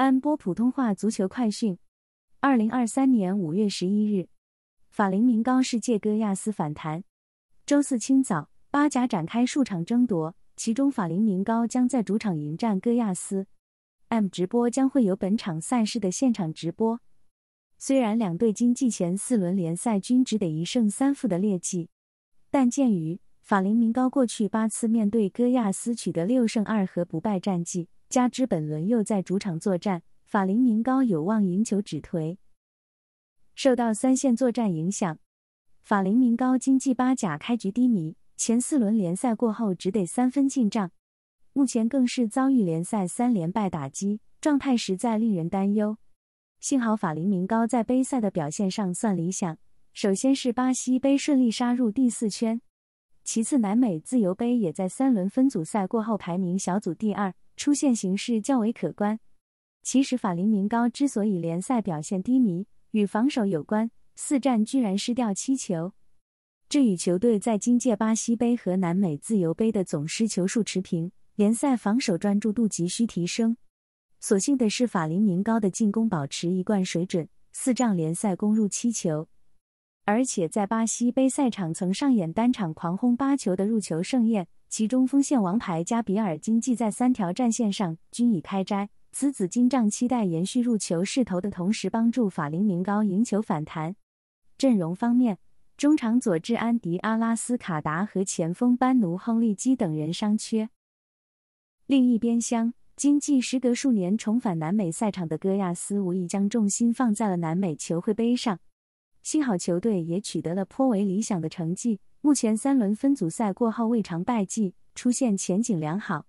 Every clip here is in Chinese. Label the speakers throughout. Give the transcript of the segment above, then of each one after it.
Speaker 1: 安播普通话足球快讯：二零二三年五月十一日，法林明高世界戈亚斯反弹。周四清早，巴甲展开数场争夺，其中法林明高将在主场迎战戈亚斯。M 直播将会有本场赛事的现场直播。虽然两队经济前四轮联赛均只得一胜三负的劣迹，但鉴于法林明高过去八次面对戈亚斯取得六胜二和不败战绩。加之本轮又在主场作战，法林明高有望赢球止颓。受到三线作战影响，法林明高经济巴甲开局低迷，前四轮联赛过后只得三分进账，目前更是遭遇联赛三连败打击，状态实在令人担忧。幸好法林明高在杯赛的表现上算理想，首先是巴西杯顺利杀入第四圈，其次南美自由杯也在三轮分组赛过后排名小组第二。出现形势较为可观。其实法林明高之所以联赛表现低迷，与防守有关，四战居然失掉七球，这与球队在今届巴西杯和南美自由杯的总失球数持平。联赛防守专注度急需提升。所幸的是，法林明高的进攻保持一贯水准，四仗联赛攻入七球，而且在巴西杯赛场曾上演单场狂轰八球的入球盛宴。其中锋线王牌加比尔经济在三条战线上均已开斋，此子金帐期待延续入球势头的同时，帮助法林明高赢球反弹。阵容方面，中场佐治安迪阿拉斯卡达和前锋班奴亨利基等人伤缺。另一边厢，经济时隔数年重返南美赛场的戈亚斯，无疑将重心放在了南美球会杯上。幸好球队也取得了颇为理想的成绩。目前三轮分组赛过后未尝败绩，出现前景良好。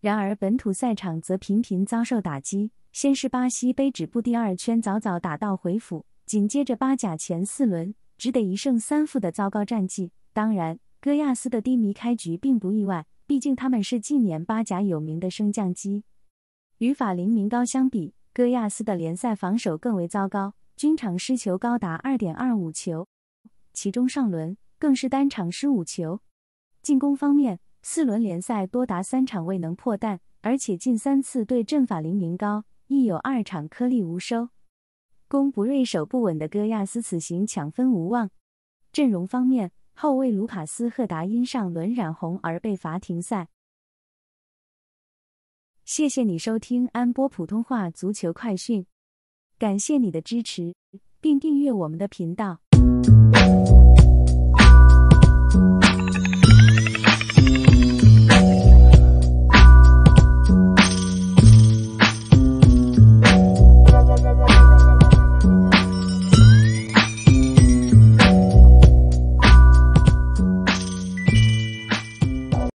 Speaker 1: 然而本土赛场则频频遭受打击，先是巴西杯止步第二圈早早打道回府，紧接着巴甲前四轮只得一胜三负的糟糕战绩。当然，戈亚斯的低迷开局并不意外，毕竟他们是近年巴甲有名的升降机。与法林明高相比，戈亚斯的联赛防守更为糟糕，均场失球高达二点二五球，其中上轮。更是单场失五球。进攻方面，四轮联赛多达三场未能破蛋，而且近三次对阵法林明高，亦有二场颗粒无收。攻不锐、守不稳的戈亚斯此行抢分无望。阵容方面，后卫卢卡斯赫达因上轮染红而被罚停赛。谢谢你收听安波普通话足球快讯，感谢你的支持并订阅我们的频道。